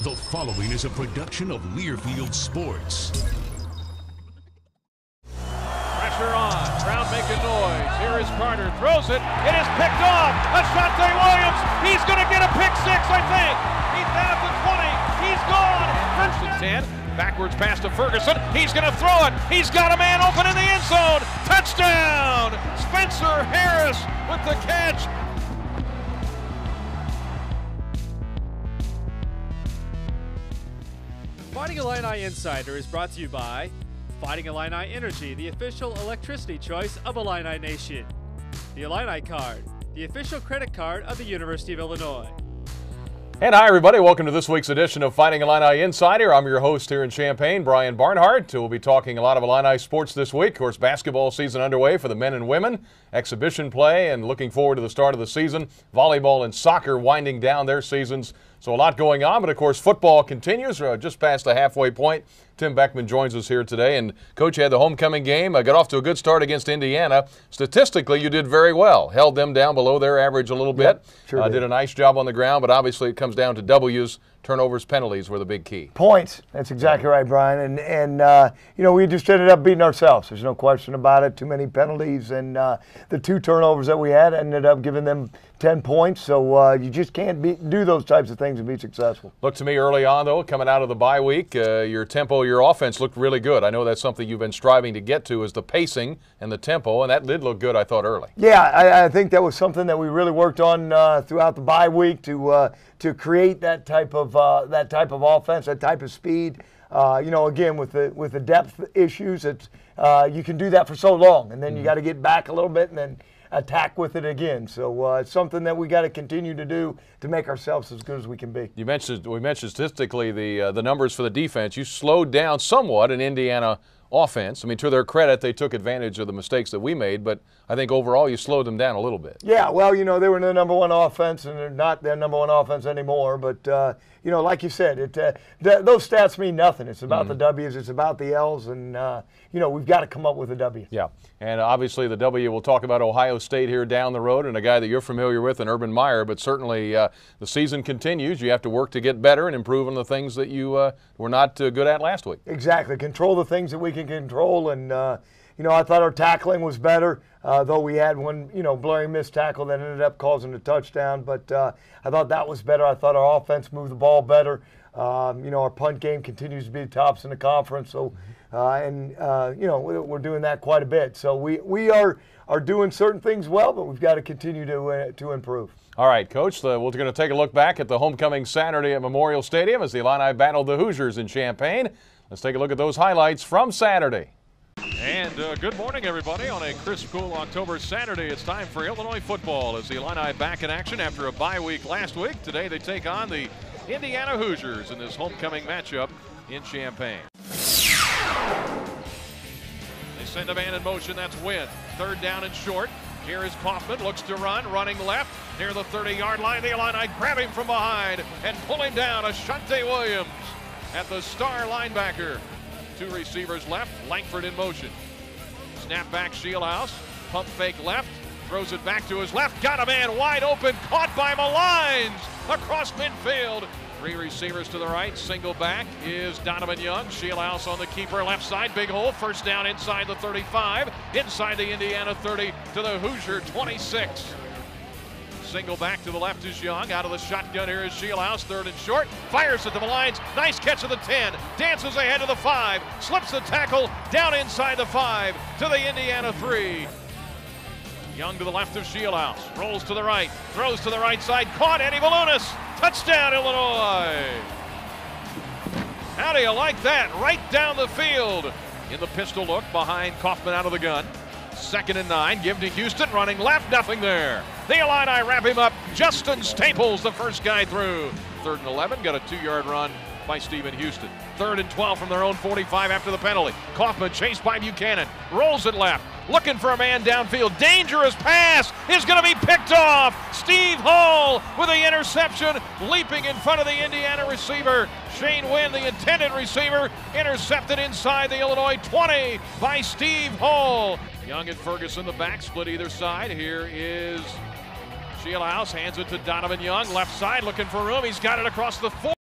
The following is a production of Learfield Sports. Pressure on. Brown making noise. Here is Carter. Throws it. It is picked off. Ashante Williams. He's going to get a pick six, I think. He's down the 20. He's gone. First and 10. Backwards pass to Ferguson. He's going to throw it. He's got a man open in the end zone. Touchdown. Spencer Harris with the catch. Fighting Illini Insider is brought to you by Fighting Illini Energy, the official electricity choice of Illini Nation. The Illini Card, the official credit card of the University of Illinois. And hi, everybody. Welcome to this week's edition of Fighting Illini Insider. I'm your host here in Champaign, Brian Barnhart. We'll be talking a lot of Illini sports this week. Of course, basketball season underway for the men and women, exhibition play, and looking forward to the start of the season. Volleyball and soccer winding down their seasons. So a lot going on, but of course, football continues. Uh, just past the halfway point. Tim Beckman joins us here today. And, Coach, you had the homecoming game. Uh, got off to a good start against Indiana. Statistically, you did very well. Held them down below their average a little bit. Yep, sure uh, did. did a nice job on the ground, but obviously it comes down to W's. Turnovers, penalties were the big key. Points. That's exactly right, Brian. And and uh, you know we just ended up beating ourselves. There's no question about it. Too many penalties, and uh, the two turnovers that we had ended up giving them 10 points. So uh, you just can't be, do those types of things and be successful. Looked to me early on, though, coming out of the bye week, uh, your tempo, your offense looked really good. I know that's something you've been striving to get to is the pacing and the tempo, and that did look good, I thought, early. Yeah, I, I think that was something that we really worked on uh, throughout the bye week to uh, to create that type of uh, that type of offense, that type of speed. Uh, you know, again with the with the depth issues, it's you can do that for so long, and then mm-hmm. you got to get back a little bit, and then attack with it again. So uh, it's something that we got to continue to do to make ourselves as good as we can be. You mentioned we mentioned statistically the uh, the numbers for the defense. You slowed down somewhat in Indiana offense. I mean, to their credit, they took advantage of the mistakes that we made, but I think overall you slowed them down a little bit. Yeah, well, you know, they were the number one offense, and they're not their number one offense anymore. But uh, you know, like you said, it uh, th- those stats mean nothing. It's about mm-hmm. the W's, it's about the L's, and uh, you know, we've got to come up with a W. Yeah, and obviously the W. We'll talk about Ohio State here down the road, and a guy that you're familiar with, and Urban Meyer. But certainly uh, the season continues. You have to work to get better and improve on the things that you uh, were not uh, good at last week. Exactly. Control the things that we can control, and uh, you know, I thought our tackling was better, uh, though we had one, you know, blurry missed tackle that ended up causing a touchdown. But uh, I thought that was better. I thought our offense moved the ball better. Um, you know, our punt game continues to be tops in the conference. So, uh, and uh, you know, we're doing that quite a bit. So we we are are doing certain things well, but we've got to continue to uh, to improve. All right, Coach. we're going to take a look back at the homecoming Saturday at Memorial Stadium as the Illini battled the Hoosiers in Champaign. Let's take a look at those highlights from Saturday. And uh, good morning, everybody. On a crisp, cool October Saturday, it's time for Illinois football as the Illini back in action after a bye week last week. Today, they take on the Indiana Hoosiers in this homecoming matchup in Champaign. They send a man in motion. That's Wynn. Third down and short. Here is Coffman. Looks to run. Running left near the 30-yard line. The Illini grab him from behind and pull him down. Ashante Williams at the star linebacker. Two receivers left, Lankford in motion. Snap back, Scheelhaase. Pump fake left, throws it back to his left. Got a man wide open, caught by Millines across midfield. Three receivers to the right, single back is Donovan Young. Scheelhaase on the keeper left side, big hole, first down inside the 35, inside the Indiana 30 to the Hoosier 26. Single back to the left is Young. Out of the shotgun here is Scheelhaase. Third and short. Fires at the lines. Nice catch of the 10. Dances ahead to the 5. Slips the tackle. Down inside the 5 to the Indiana 3. Young to the left of Scheelhaase. Rolls to the right. Throws to the right side. Caught Eddie Valunas. Touchdown, Illinois. How do you like that? Right down the field. In the pistol look behind Coffman out of the gun. Second and nine. Give to Houston. Running left. Nothing there. The Illini wrap him up. Justin Staples, the first guy through. Third and 11. Got a two yard run by Stephen Houston. Third and 12 from their own 45 after the penalty. Coffman chased by Buchanan. Rolls it left. Looking for a man downfield. Dangerous pass is going to be picked off. Steve Hull with the interception, leaping in front of the Indiana receiver. Shane Wynn, the intended receiver, intercepted inside the Illinois 20 by Steve Hull. Young and Ferguson, the back split either side. Here is Scheelhaase, hands it to Donovan Young, left side, looking for room. He's got it across the four.